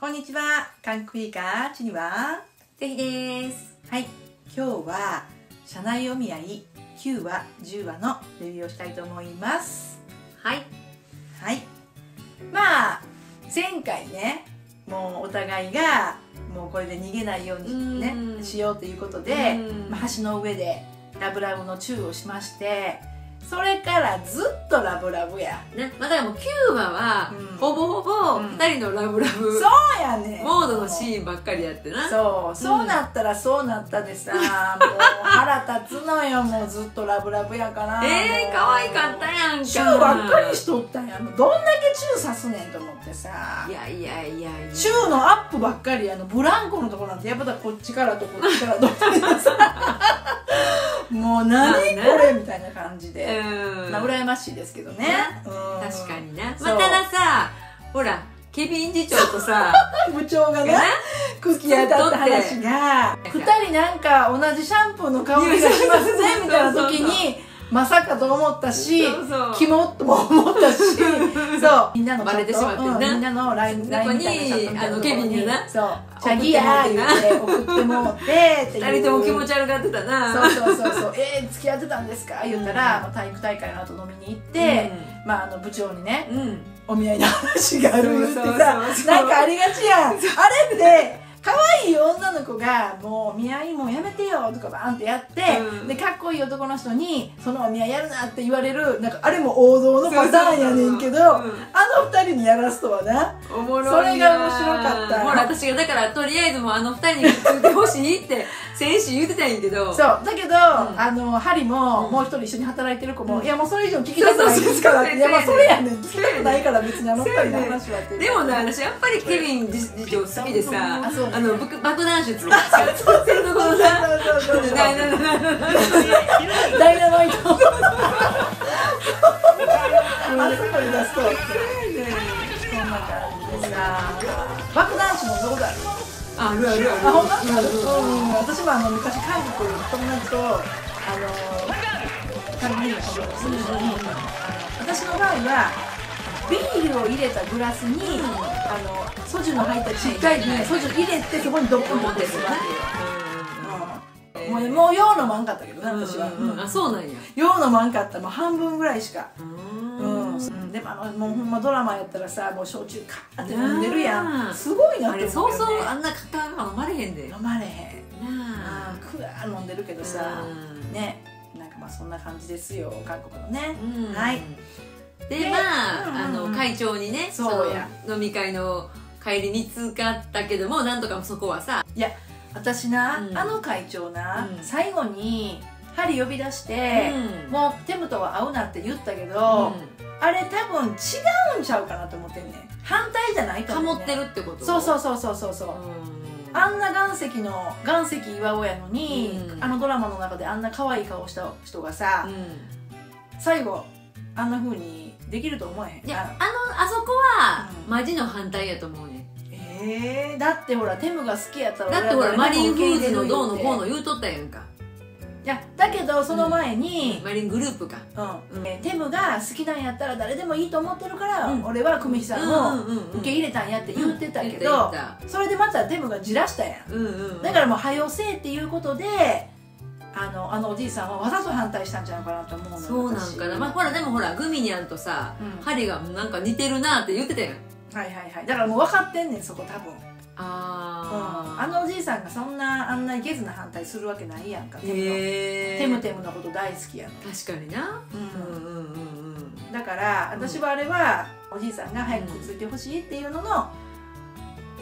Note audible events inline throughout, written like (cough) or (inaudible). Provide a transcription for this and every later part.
こんにちは。韓国イカチニは。ぜひです。はい。今日は社内お見合い9話10話のレビューをしたいと思います。はい。はい。まあ前回ねもうお互いがもうこれで逃げないようにねうん。しようということでうん。まあ橋の上でラブラブのチューをしましてそれからずっとラブラブや。ね。まあだからもう9話は、うん。ほぼほぼうん。2人のラブラブ、そうやねん。モードのシーンばっかりやってな。そう。そうなったらそうなったでさ、もう腹立つのよもうずっとラブラブやから。えー、可愛かったやんか。チューばっかりしとったんや。もうどんだけチューさすねんと思ってさ。いやいやいやいや。チューのアップばっかりあのブランコのとこなんてやっぱだこっちからとこっちからとってさもう何これみたいな感じで、うん。まあ羨ましいですけどね、うん。確かにな、まあ、たださほらケビン次長とさ (laughs) 部長がね空気当たった話が。2人なんか同じシャンプーの香りがしますねみたいな時にまさかと思ったしキモっとも思ったしそう (laughs) みんなのバレてしまってるな。うんみんなの LINE あのケビンにな。そう「チャギや」言って送ってもうてっていう。2人とも気持ち悪がってたな。そうそうそうそう「えー、付き合ってたんですか?」言ったら、まあ体育大会の後飲みに行って、まあ、あの部長にねうん、うんお見合いの話がある言ってさなんかありがちやん。あれって可愛い女の子が「もうお見合いもうやめてよ」とかバーンってやって、うん。でかっこいい男の人に「そのお見合いやるな」って言われるなんかあれも王道のパターンやねんけどそうそうそうう。んあの二人にやらすとはな。おもろいなそれが面白かった。ほら私がだからとりあえずもうあの二人にくってほしいって (laughs) 先週言ってたんやけど。そう。だけど、あのハリも、うん。もう一人一緒に働いてる子も、うん。いやもうそれ以上聞きたくない。ですからってそうそうそう。いやまあそれやねん。聞きたくないから別にあの二人の話はってでもね私やっぱりケビン次次長好きでさあそう。あの爆爆弾手使ってるところさそうそう。そうそうないないないないダイナマイト (laughs) (laughs) あそこに出すとそん。な感じでさ爆弾師もどこだろうあるあるあるあほん。まあるうん。私もあの昔韓国友達とあの韓国の友達するのに、あの私の場合はビールを入れたグラスに、あのソジュの入ったちっちゃいソジュ入れてそこにドッポンと持ってするわけよ、もうもう用のまん。かったけどね私は、うん。うん。あそうなん。や用のまん。かったもう半分ぐらいしかううん。ん、でもあのもうほんまドラマやったらさもう焼酎カーって飲んでるやうんんすごいなって思うよ、ね、そうそうあんな硬いの飲まれへんで。飲まれへん。なあ。ークワー飲んでるけどさ、うん。ね。なんかまあそんな感じですよ韓国のね、うん。はい。ででまあ,、うん。うんうんあの会長にねそうや。飲み会の帰り見つかったけどもなんとかそこはさいや私な、うん。あの会長な、うん。最後に針呼び出して、うん。もうテムとは会うなって言ったけど、あれ多分違うんちゃうかなと思ってんねん。反対じゃないと思う、ね、かもってるってこと？そうそうそうそうそうそう、うん。あんな岩石の岩石岩尾やのに、うん。あのドラマの中であんな可愛い顔した人がさ、う最後あんな風にできると思えへん？んいやあのあそこはうん。マジの反対やと思うねえー、だってほらテムが好きやったらだってほらマリンフーズのどうのこうの言うとったやんかいやだけどその前に、マリングループか。うん。うん。えーテムが好きなんやったら誰でもいいと思ってるから、うん。俺は久美さんを受け入れたんやって言ってたけど、言った。それでまたテムがじらしたやん。言ったうんうん。だからもう「はよせえ」っていうことであのあのおじいさんはわざと反対したんじゃないかなと思うのよそうなんかな、まあ、ほらでもほらグミニャンとさ、うん。ハリがなんか似てるなって言ってたやん。はいはいはい。だからもう分かってんねんそこ多分、うん、ああのおじいさんがそんなあんなゲズな反対するわけないやんかテムえテムテムのこと大好きやの、確かにな。ううんんうんうんうん。だから私はあれはおじいさんが早くくっついてほしいっていうのの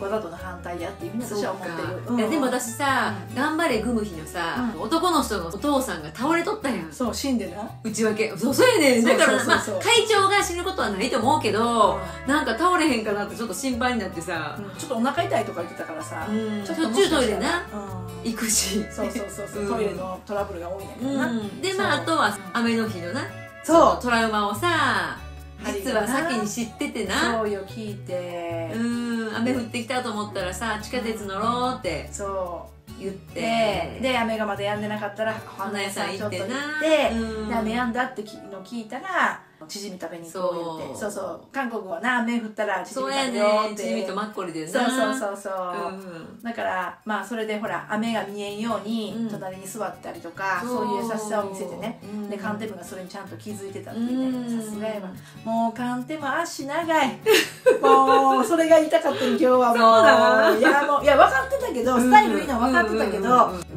わざとの反対やっていうふうに私は思ってる。そうか。いやでも私さ、う頑張れグムヒのさ、うん。男の人のお父さんが倒れとったやん。そう死んでな。内訳。そうそうやねん。だからまあ会長が死ぬことはないと思うけど、なんか倒れへんかなってちょっと心配になってさ。う、ん。ちょっとお腹痛いとか言ってたからさ、うん。ちょっともしかしたら。トイレな。うん。行くし。そうそうそうそう、うん。トイレのトラブルが多いねんけどな、うん、でまああとは雨の日のな。そう。のトラウマをさ実は先に知っててな。そうよ聞いて、うん雨降ってきたと思ったらさ地下鉄乗ろうってそ言っうてでで雨がまだ止んでなかったらお花屋さんちょっと行って、うんで雨止んだってきの聞いたらチヂミ食べに行こう言って。そそううそう。韓国はな雨降ったらチヂミ食べようねって。チヂミとマッコリでな。そうそうそうそう、うんだからまあそれでほら雨が見えんようにうん。隣に座ったりとか、そう。そういう優しさを見せてね、うん。でカンテムがそれにちゃんと気づいてたっていうね。うん。さすがやわ。もうカンテム足長い。(laughs) もうそれが言いたかったの今日はもう。いやもういや分かってたけどスタイルいいのは分かってたけど、うんうんうん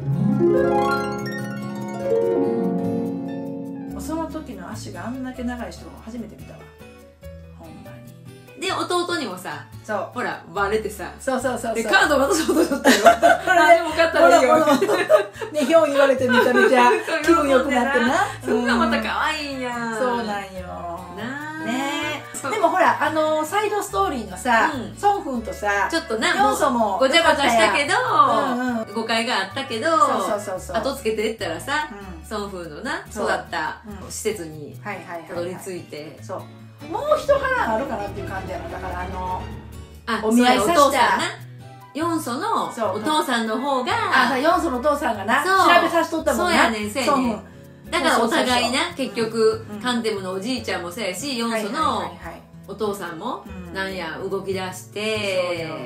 もうその時の足があんだけ長い人初めて見たわ。ほんまに。で弟にもさそう。ほらバレてさ。そうそうそうそう。でカード私も取ったよ。(laughs) 何でも買ったらいいよ。(laughs) ねひょん言われてめちゃめちゃ気分良くなってな。それがまたうん。可愛いサイドストーリーのさ、うん。ソンフンとさちょっとな要素もごちゃごちゃしたけど、うんうん。誤解があったけどそうそうそう後つけていったらさうん。ソンフーのなそう。育ったうん。施設にたどり着いて、そう。もう一波あるかなっていう感じやな。だからあのあお見合いさせた。そうやお父さんな。四祖のお父さんの方があヨンソのお父さんがな調べさしとったもんな。そうやねんそうやだからお互いな結局、うん。カンテムのおじいちゃんもそうやし四祖のはいはいはいはいお父さんもうん。なんや動き出して。よ。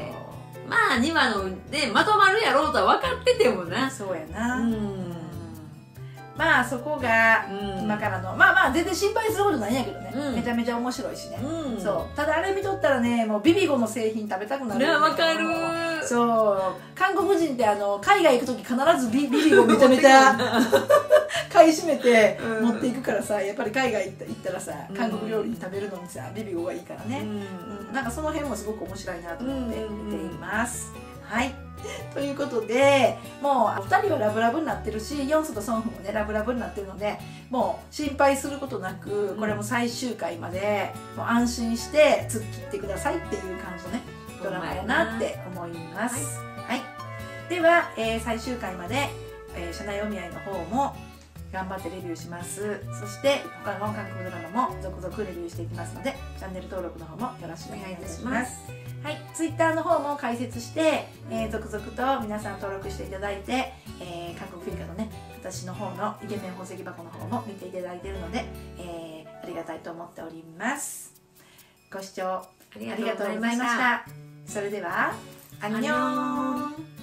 まあ2話のでまとまるやろうとは分かっててもな。そうやな、うんまあそこがうん。今からのまあまあ全然心配することないんやけどね、うん。めちゃめちゃ面白いしね、うん。そう。ただあれ見とったらねもうビビゴの製品食べたくなるねわかる。そう。韓国人ってあの海外行く時必ずビビビゴめちゃめちゃ (laughs) 買い占めてうん。持っていくからさやっぱり海外行った行ったらさうん。韓国料理食べるのにさビビゴがいいからね、うん。うん。なんかその辺もすごく面白いなと思ってうん見ています。はい (laughs) ということでもう2人はラブラブになってるしヨンスとソンフもねラブラブになってるのでもう心配することなくこれも最終回までもう安心して突っ切ってくださいっていう感じのねドラマやなって思います。はい、では、えー最終回まで、えー社内お見合いの方も頑張ってレビューします。そして他の韓国ドラマも続々レビューしていきますのでチャンネル登録の方もよろしくお願いいたします。はい、ツイッターの方も開設して、えー続々と皆さん登録していただいて、えー韓国フィルカのね私の方のイケメン宝石箱の方も見ていただいているので、えーありがたいと思っております。ご視聴ありありがとうございました。それではアン。ニョン